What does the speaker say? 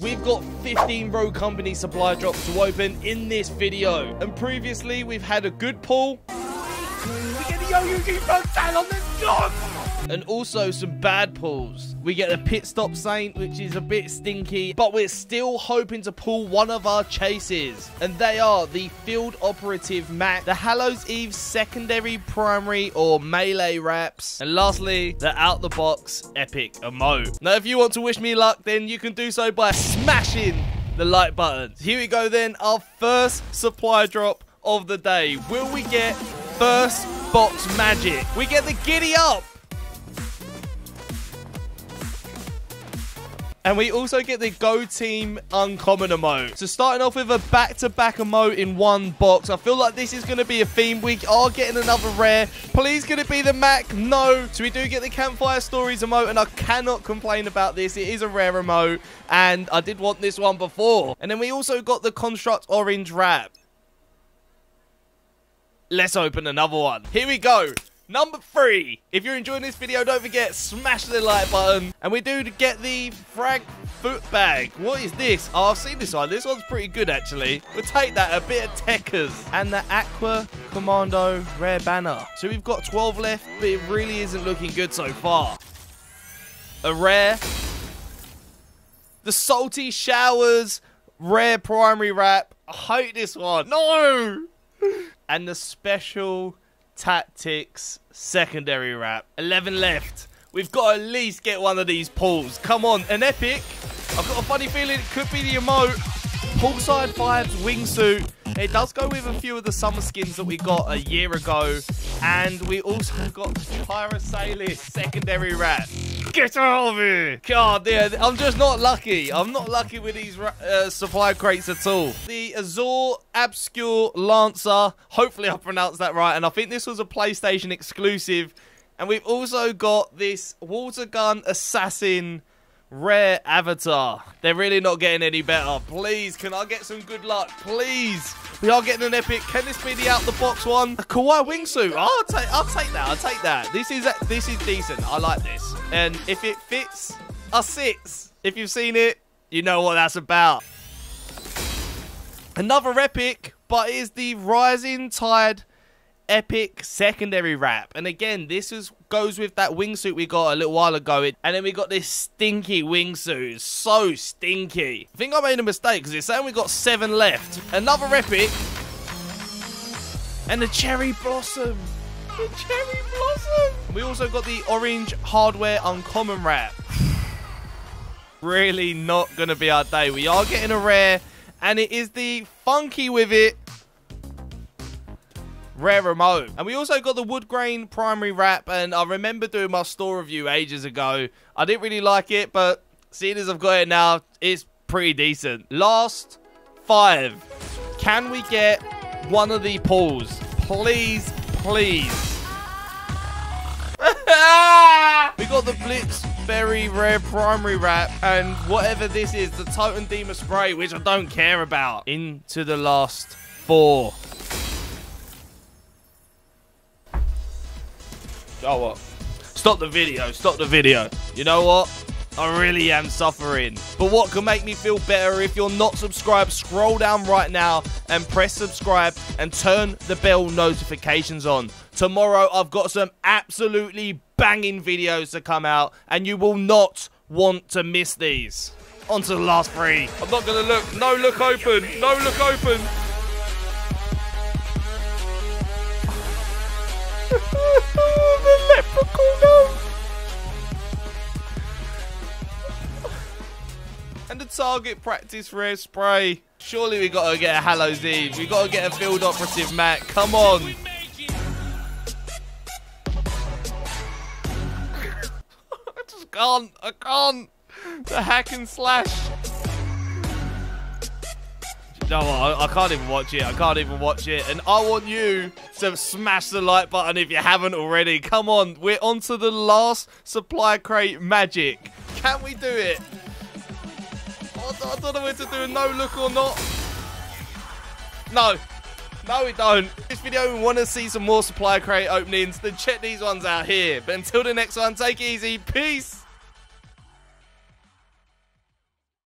We've got 15 Rogue Company supply drops to open in this video. And previously, we've had a good pull. We get the on! And also some bad pulls. We get a Pit Stop Saint, which is a bit stinky, but we're still hoping to pull one of our chases. And they are the Field Operative Mac, the Hallows Eve Secondary, Primary, or Melee Wraps, and lastly, the out-the-box Epic Emote. Now, if you want to wish me luck, then you can do so by smashing the like button. Here we go then, our first supply drop of the day. Will we get first box magic? We get the giddy up. And we also get the Go Team Uncommon emote. So starting off with a back-to-back -back emote in one box. I feel like this is going to be a theme. We are getting another rare. Please, can it be the Mac? No. So we do get the Campfire Stories emote, and I cannot complain about this. It is a rare emote, and I did want this one before. And then we also got the Construct Orange Wrap. Let's open another one. Here we go. Number three. If you're enjoying this video, don't forget, smash the like button. And we do get the frag foot bag. What is this? Oh, I've seen this one. This one's pretty good, actually. We'll take that. A bit of Techers. And the Aqua Commando rare banner. So we've got 12 left, but it really isn't looking good so far. A rare. The Salty Showers rare primary wrap. I hate this one. No! And the special Tactics secondary wrap. 11 left. We've got to at least get one of these pulls. Come on, an epic. I've got a funny feeling it could be the emote. Poolside 5's wingsuit. It does go with a few of the summer skins that we got a year ago. And we also got the Tyrosalis secondary wrap. Get out of here! God, yeah, I'm just not lucky. I'm not lucky with these uh, supply crates at all. The Azure Obscure Lancer. Hopefully I pronounced that right. And I think this was a PlayStation exclusive. And we've also got this Water Gun Assassin Rare Avatar. They're really not getting any better. Please, can I get some good luck? Please. We are getting an epic. Can this be the out the box one? A kawaii wingsuit. I'll take. I'll take that. I'll take that. This is this is decent. I like this. And if it fits, a six. If you've seen it, you know what that's about. Another epic, but is the Rising Tide epic secondary wrap. And again, this is goes with that wingsuit we got a little while ago. And then we got this stinky wingsuit. So stinky. I think I made a mistake because it's saying we got seven left. Another epic. And the cherry blossom. The cherry blossom. We also got the orange hardware uncommon wrap. really not going to be our day. We are getting a rare. And it is the funky with it rare emote. And we also got the wood grain primary wrap. And I remember doing my store review ages ago. I didn't really like it, but seeing as I've got it now, it's pretty decent. Last five. Can we get one of the pulls? Please, please. we got the Blitz very rare primary wrap and whatever this is, the Totem Demon Spray, which I don't care about. Into the last four. Oh, what? Stop the video. Stop the video. You know what? I really am suffering. But what can make me feel better if you're not subscribed, scroll down right now and press subscribe and turn the bell notifications on. Tomorrow I've got some absolutely banging videos to come out and you will not want to miss these. On to the last three. I'm not going to look. No look open. No look open. And the target practice rare spray. Surely we gotta get a Hallows Eve. We gotta get a field operative Mac. Come on. I just can't. I can't. The hack and slash. No, I, I, can't even watch it. I can't even watch it. And I want you to smash the like button if you haven't already. Come on, we're on to the last supply crate magic. Can we do it? I, I don't know whether to do a no look or not. No. No, we don't. This video, we want to see some more supply crate openings. Then check these ones out here. But until the next one, take it easy. Peace.